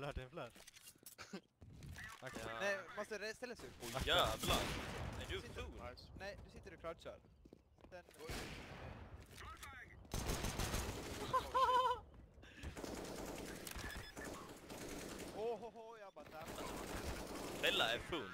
du lärt dig en flash? Okej. Ja. Nej, måste re- ställa sig upp. Åh jävlar! Är du Sitter- full? Nice. Nej, du sitter och crouchar. Sen... Åh, oh, oh, jag bara dammar. Bella är full.